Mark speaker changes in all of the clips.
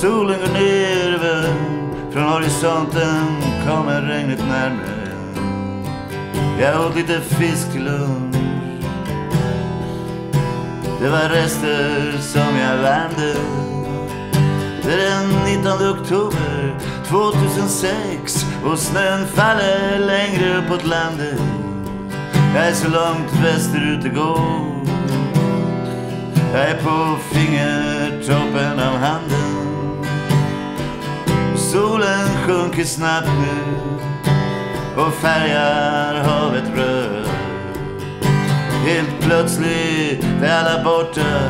Speaker 1: solen går ner över. Från horisonten kommer regnet närmre. Jag åt lite fisk till lunch. Det var rester som jag värmde. Det är den 19 oktober 2006 och snön faller längre uppåt landet. Jag är så långt västerut det går. Jag är på fingertoppen av handen. Solen sjunker snabbt nu och färgar havet rött. Helt plötsligt är alla borta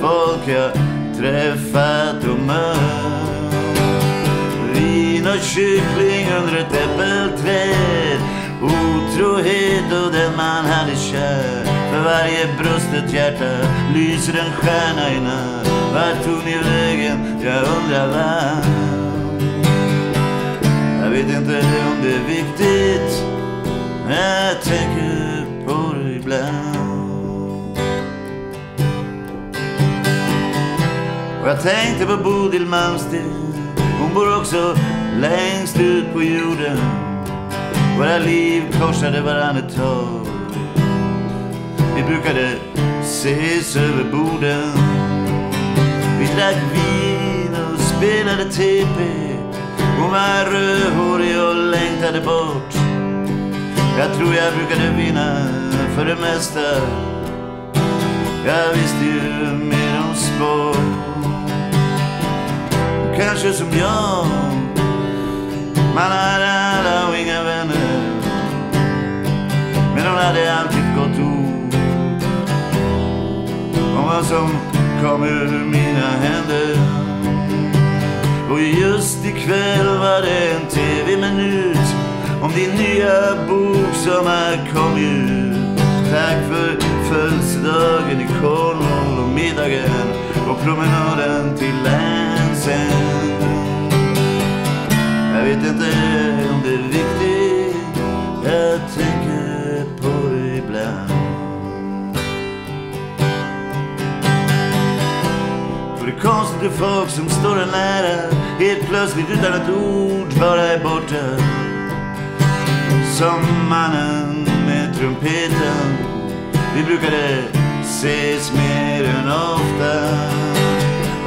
Speaker 1: Folk jag träffat och mött. Vin och kyckling under ett äppelträd Otrohet och den man hade kär. För varje brustet hjärta lyser en stjärna i natt. Vart tog ni vägen? Jag undrar vart det är viktigt när jag tänker på det ibland. Och jag tänkte på Bodil Malmsten Hon bor också längst ut på jorden. Våra liv korsade varann ett tag. Vi brukade ses över borden. Vi drack vin och spelade TP hon var rödhårig och längtade bort. Jag tror jag brukade vinna för det mesta. Jag visste ju mer om sport. Kanske som jag. Man hade alla och inga vänner. Men hon hade alltid gott ord. Om vad som kom ur mina händer. Och just ikväll var det en tv-minut Om din nya bok som har kommit ut. Tack för födelsedagen i Cornwall och middagen och promenaden till länsen. Jag vet inte om det är viktigt. Jag tänker på det ibland. För det är konstigt hur folk som står en nära Helt plötsligt utan ett ord bara är borta. Som mannen med trumpeten. Vi brukade ses mer än ofta.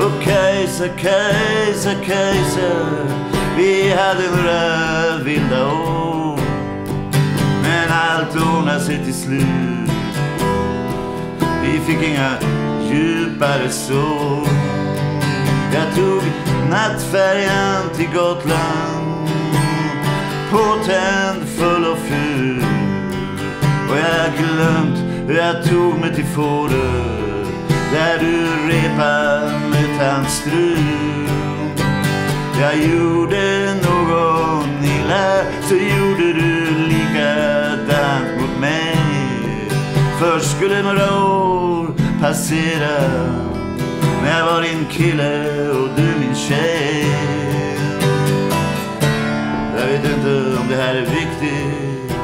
Speaker 1: Och Kajsa, Kajsa, Kajsa Vi hade några vilda år. Men allt ordnade sig till slut. Vi fick inga djupare sår. Jag tog nattfärjan till Gotland. Påtänd, full och ful. Och jag har glömt hur jag tog mig till Fårö Där du repade med tandstrul Jag gjorde någon illa Så gjorde du likadant mot mig. Först skulle några år passera. När jag var din kille och du min tjej. Jag vet inte om det här är viktigt.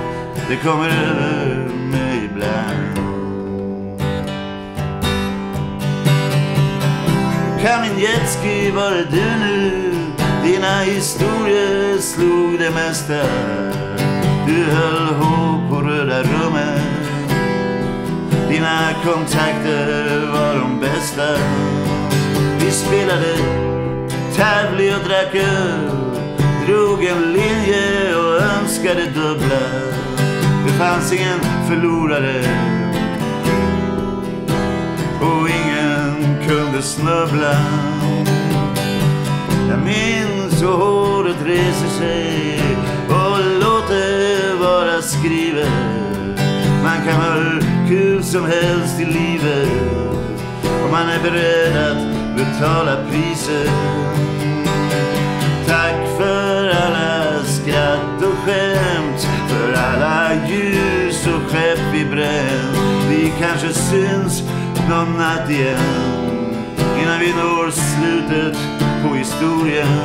Speaker 1: Det kommer över mig ibland. Kan min jetski vara du nu? Dina historier slog det mesta. Du höll hårt på röda rummet. Dina kontakter var de bästa. Vi spelade tävling och drack öl. Drog en linje och önskade dubbla. Det fanns ingen förlorare. Och ingen kunde snubbla. Jag minns hur håret reser sig Och låter vara skrivet. Man kan ha hur kul som helst i livet. Om man är beredd att betala priset. Tack för alla skratt och skämt För alla ljus och skepp vi bränt. Vi kanske syns någon natt igen Innan vi når slutet på historien.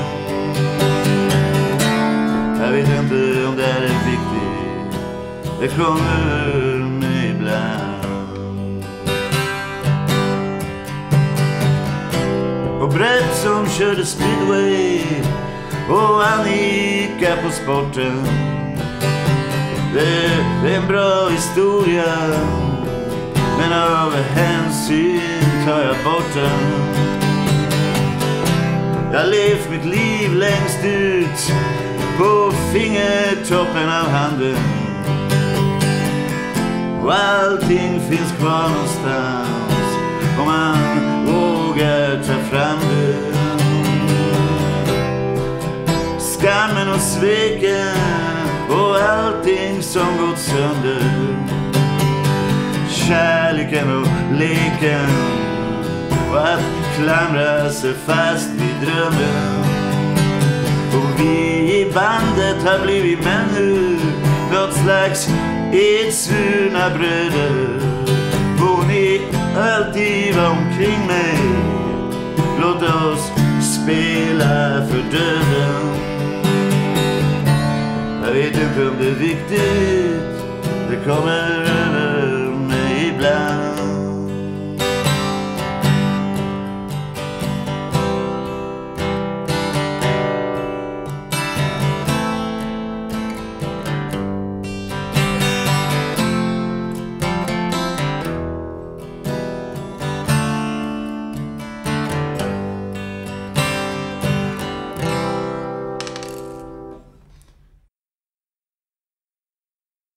Speaker 1: Jag vet inte om det här är viktigt. Det kommer körde speedway och Annika på sporten. Det, det är en bra historia men av hänsyn tar jag bort den. Jag har levt mitt liv längst ut på fingertoppen av handen. Och allting finns kvar någonstans om man vågar ta fram Skammen och sveken och allting som gått sönder. Kärleken och leken och att klamra sig fast vid drömmen. Och vi i bandet har blivit män nu, nåt slags edsvurna bröder. Får ni alltid vara omkring mig, låt oss spela för döden. Vet inte om det är viktigt, det kommer över